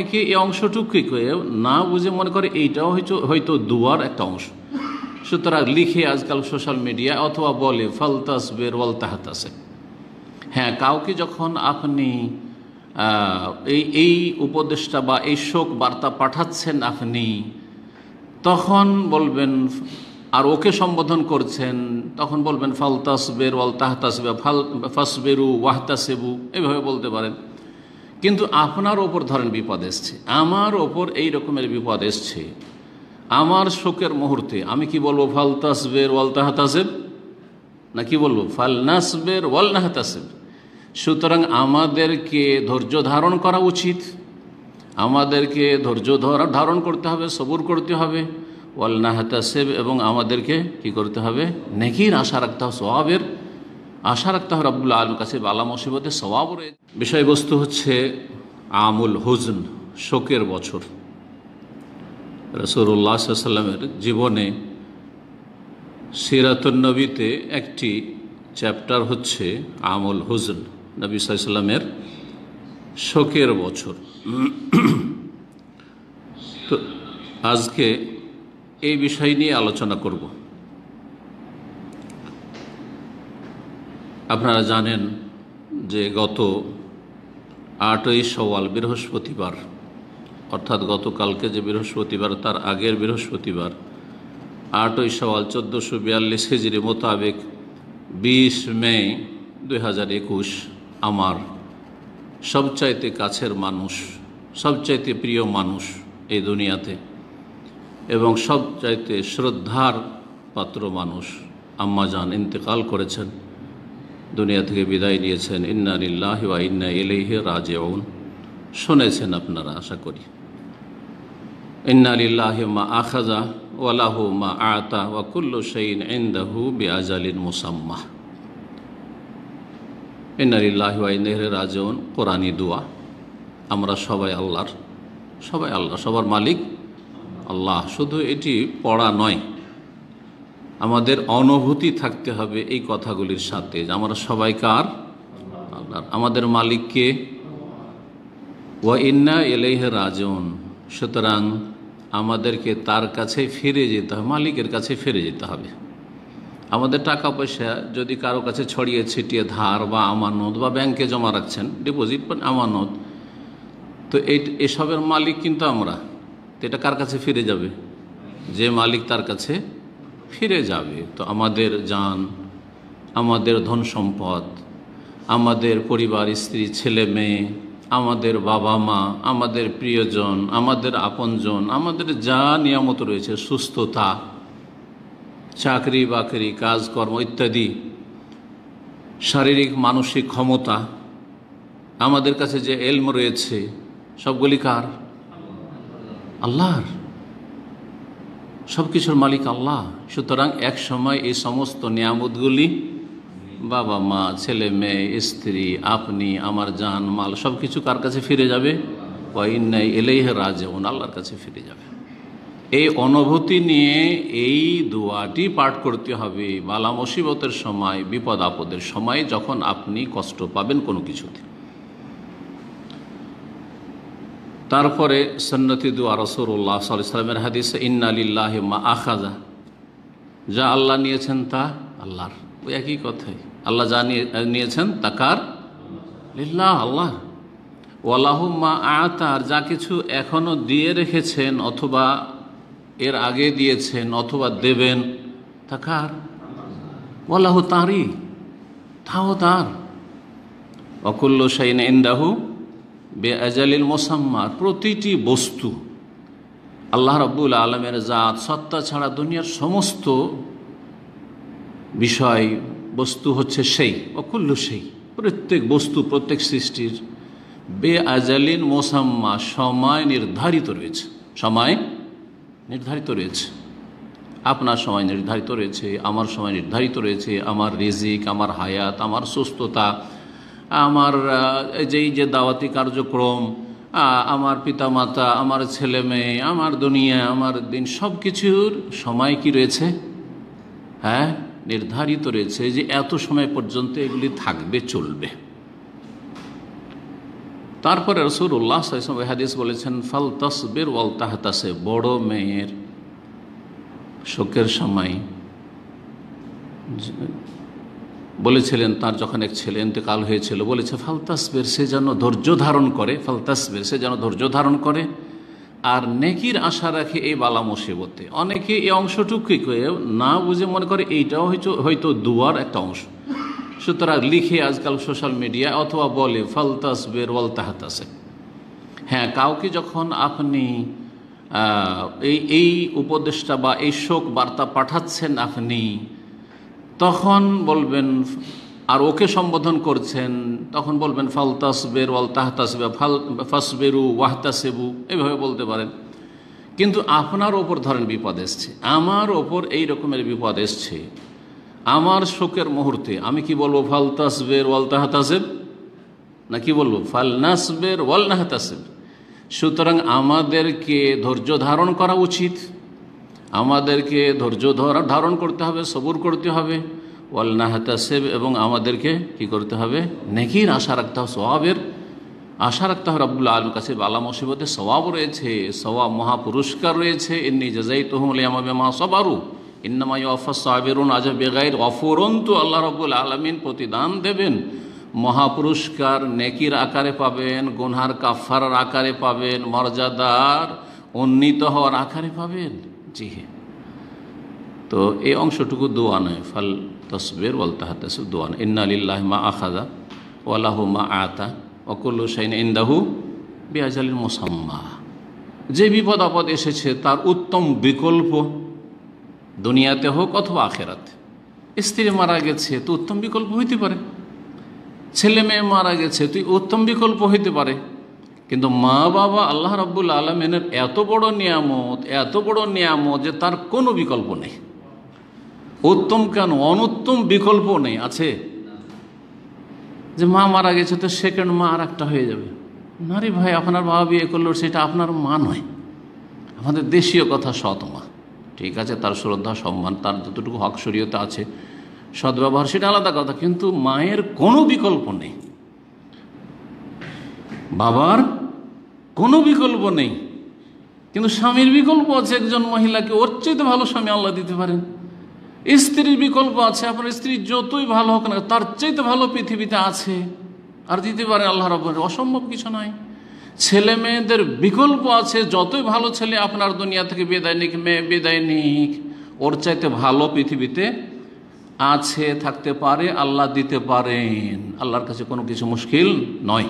অনেকে এই অংশটুকুকে না বুঝে মনে করে এইটাও হয়তো হয়তো দুয়ার একটা অংশ। সুতরাং লিখে আজকাল সোশ্যাল মিডিয়া অথবা বলে ফালতাসবের ওয়াল তাহাতাসে হ্যাঁ কাউকে যখন আপনি এই এই উপদেশটা বা এই শোক বার্তা পাঠাচ্ছেন আপনি, তখন বলবেন, আর ওকে সম্বোধন করছেন? তখন বলবেন ফালতাসবের ওয়াল তাহতাসবে, ফাল, ফাসবেরু ওয়াহতাসেবু। এভাবে বলতে পারেন। কিন্তু আপনার ওপর ধরেন বিপদ এসছে, আমার ওপর এই রকমের বিপদ এসছে, আমার শোকের মুহূর্তে আমি কি বলব ফাল তাসবের ওয়াল তাহাতাসেব? না কি বলব? ফাল নাসবের ওয়াল নাহাতাসেব। সুতরাং আমাদেরকে ধৈর্য ধারণ করা উচিত, আমাদেরকে ধৈর্য ধরা, ধারণ করতে হবে, সবুর করতে হবে, ওয়াল নাহাতাসেব এবং আমাদেরকে কি করতে হবে? নেকির আশা রাখতে হবে সবাবের আশা রাখতে হবে রব্বুল্লা আলম কাছে বালা মুসিবতের স্বভাব রয়েছে বিষয়বস্তু হচ্ছে আমুল হুজন, শোকের বছর। রসুল্লাহ সাল্লামের জীবনে সিরাতুন্নবীতে একটি চ্যাপ্টার হচ্ছে আমুল হুজন, নবী সাল্লামের শোকের বছর। তো আজকে এই বিষয় নিয়ে আলোচনা করব। আপনারা জানেন যে গত আটই সওয়াল বৃহস্পতিবার, অর্থাৎ গতকালকে যে বৃহস্পতিবার, তার আগের বৃহস্পতিবার, আটই সওয়াল চোদ্দোশো বিয়াল্লিশ হিজড়ি মোতাবেক বিশ মে দুই হাজার একুশ আমার সবচাইতে কাছের মানুষ, সবচাইতে প্রিয় মানুষ এই দুনিয়াতে এবং সবচাইতে শ্রদ্ধার পাত্র মানুষ আম্মাজান ইন্তেকাল করেছেন। দুনিয়া থেকে বিদায় নিয়েছেন। ইন্না লিল্লাহ ওয়া ইন্না ইলাইহি রাজিউন। শুনেছেন আপনারা, আশা করি। ইন্না মা আখাজা ওয়া লাহু মা আতা ওয়া কুল্লু শাইইন ইনদাহু বিআজালিন মুসাম্মা ইন্না লিল্লাহি ওয়া ইন্না রাজিউন। কোরআনী দোয়া। আমরা সবাই আল্লাহর, সবাই আল্লাহ, সবার মালিক আল্লাহ। শুধু এটি পড়া নয় আমাদের অনুভূতি থাকতে হবে এই কথাগুলির সাথে যে আমরা সবাই কার? আমাদের মালিককে। ওয়া ইন্না এলেহ রাজন সুতরাং আমাদেরকে তার কাছে ফিরে যেতে হবে, মালিকের কাছে ফিরে যেতে হবে। আমাদের টাকা পয়সা যদি কারও কাছে ছড়িয়ে ছিটিয়ে ধার বা আমানত বা ব্যাংকে জমা রাখছেন ডিপোজিট বা আমানত, তো এই এসবের মালিক কিন্তু আমরা। তো এটা কার কাছে ফিরে যাবে? যে মালিক তার কাছে ফিরে যাবে। তো আমাদের যান আমাদের ধন সম্পদ, আমাদের পরিবার, স্ত্রী, ছেলে, মেয়ে, আমাদের বাবা মা, আমাদের প্রিয়জন, আমাদের আপনজন, আমাদের যা নিয়ামত রয়েছে, সুস্থতা, চাকরি বাকরি, কাজকর্ম ইত্যাদি, শারীরিক, মানসিক ক্ষমতা, আমাদের কাছে যে এলম রয়েছে, সবগুলি কার? আল্লাহর। সব কিছুর মালিক আল্লাহ। সুতরাং এক সময় এই সমস্ত নিয়ামতগুলি, বাবা মা, ছেলে মেয়ে, স্ত্রী, আপনি, আমার জান, মাল সব কিছু কার কাছে ফিরে যাবে? ওয়াইনাই এলেইহে রাজেউন, আল্লাহর কাছে ফিরে যাবে। এই অনুভূতি নিয়ে এই দোয়াটি পাঠ করতে হবে। বালা মুসিবতের সময় বিপদ আপদের সময়, যখন আপনি কষ্ট পাবেন কোনো কিছুতে। তারপরে সন্নতি দোয়া রসুল্লাহ সাল্লামের হাদিস ইন্নালিল্লাহ মা আখাজা যা আল্লাহ নিয়েছেন তা আল্লাহর। ওই একই কথাই। আল্লাহ যা নিয়েছেন তা কার? লিল্লাহ আল্লাহ ওয়ালাহ মা আতার যা কিছু এখনও দিয়ে রেখেছেন অথবা এর আগে দিয়েছেন অথবা দেবেন, তা কার? ওয়ালাহ তাঁরই তাও তার। অকুল্ল সাইন ইন্দাহু বে আজালিল মোসাম্মার প্রতিটি বস্তু আল্লাহ রব্বুল আলমের জাত, সত্তা ছাড়া দুনিয়ার সমস্ত বিষয়, বস্তু হচ্ছে সেই, অকুল্য সেই, প্রত্যেক বস্তু, প্রত্যেক সৃষ্টির বে আজালিন মোসাম্মা সময় নির্ধারিত রয়েছে। সময় নির্ধারিত রয়েছে। আপনার সময় নির্ধারিত রয়েছে, আমার সময় নির্ধারিত রয়েছে, আমার রিজিক, আমার হায়াত, আমার সুস্থতা আমার যেই যে দাওয়াতি কার্যক্রম আমার পিতামাতা, আমার ছেলে মেয়ে, আমার দুনিয়া, আমার দিন সব কিছুর সময় কি রয়েছে? হ্যাঁ নির্ধারিত রয়েছে যে এত সময় পর্যন্ত এগুলি থাকবে, চলবে। তারপরে রসুল উল্লাহ হাদিস বলেছেন, ফাল তসবির ওয়াল তাহতাসে বড় মেয়ের শোকের সময় বলেছিলেন, তার যখন এক ছেলে ইন্তেকাল হয়েছিল, বলেছে ফালতাসবের সে যেন ধৈর্য ধারণ করে ফালতাসবের সে যেন ধৈর্য ধারণ করে। আর নেকির আশা রাখে এই বালা মুসিবতে। অনেকে এই অংশটুকুই না বুঝে মনে করে, এইটাও হয়তো হয়তো দুয়ার একটা অংশ। সুতরাং লিখে আজকাল সোশ্যাল মিডিয়া অথবা বলে ফালতাসবের ওয়াল তাহাতাসে হ্যাঁ কাউকে যখন আপনি এই এই উপদেশটা বা এই শোক বার্তা পাঠাচ্ছেন আপনি তখন বলবেন, আর ওকে সম্বোধন করছেন? তখন বলবেন, ফাল তাসবের ওয়াল তাহতাসবে ফাল ফাসবেরু ওয়াহতাসেবু এইভাবে বলতে পারেন। কিন্তু আপনার ওপর ধরেন বিপদ এসছে। আমার ওপর এই রকমের বিপদ এসছে। আমার শোকের মুহূর্তে আমি কি বলব, ফাল তাসবের ওয়াল তাহতাসেব না, কি বলব, ফাল নাসবের ওয়াল নাহতাসেব সুতরাং আমাদেরকে ধৈর্য ধারণ করা উচিত। আমাদেরকে ধৈর্য ধারণ করতে হবে, সবুর করতে হবে। ওয়াল নাহাতাসেব এবং আমাদেরকে কি করতে হবে? নেকির আশা রাখতে হবে সবাবের আশা রাখতে হবে রব্বুল আলম কাছে। বালা মুসিবতে সবাব রয়েছে সবাব মহাপুরস্কার রয়েছে। এমনি জাজাই তহমলে মা সবারু। ইন্নামাই অফাস সাবেরুন আজ বেগাইর অফরন্তু আল্লাহ রব্বুল আলমিন প্রতিদান দেবেন। মহাপুরস্কার নেকির আকারে পাবেন, গুনহার কাফার আকারে পাবেন, মর্যাদার উন্নীত হওয়ার আকারে পাবেন। জি হ্যাঁ। তো এই অংশটুকু দোয়া নয়। ফাল তসবের ওয়াল তাহাতাসব দোয়া নয়। ইন্না আলিল্লাহ মা আখাদা ওয়ালাহু মা আতা অকুল্লু সাইন ইন্দাহু বিয়াজালির মোসাম্মা। যে বিপদ আপদ এসেছে তার উত্তম বিকল্প দুনিয়াতে হোক অথবা আখেরাতে। স্ত্রী মারা গেছে, তো উত্তম বিকল্প হইতে পারে। ছেলে মেয়ে মারা গেছে তুই উত্তম বিকল্প হইতে পারে। কিন্তু মা বাবা আল্লাহ রাব্বুল আলমিনের এত বড় নিয়ামত, এত বড় নিয়ামত যে তার কোনো বিকল্প নেই। উত্তম কেন? অনুত্তম বিকল্প নেই, আছে? যে মা মারা গেছে তো সেকেন্ড মা আর একটা হয়ে যাবে। নারী ভাই, আপনার বাবা বিয়ে করল, সেটা আপনার মা নয়। আমাদের দেশীয় কথা, সৎ মা। ঠিক আছে, তার শ্রদ্ধা, সম্মান, তার যতটুকু হক, শরীয়তে আছে সদ্ব্যবহার সেটা আলাদা কথা, কিন্তু মায়ের কোনো বিকল্প নেই। বাবার কোনো বিকল্প নেই। কিন্তু স্বামীর বিকল্প আছে, একজন মহিলাকে ওর চাইতে ভালো স্বামী আল্লাহ দিতে পারেন। স্ত্রীর বিকল্প আছে, আপনার স্ত্রী যতই ভালো হোক না তার চাইতে ভালো পৃথিবীতে আছে, আর দিতে পারে আল্লাহ রব অসম্ভব কিছু নয়। ছেলে মেয়েদের বিকল্প আছে, যতই ভালো ছেলে আপনার দুনিয়া থেকে বেদায় নিক, মেয়ে বেদায় নিক, ওর চাইতে ভালো পৃথিবীতে আছে, থাকতে পারে, আল্লাহ দিতে পারেন। আল্লাহর কাছে কোনো কিছু মুশকিল নয়।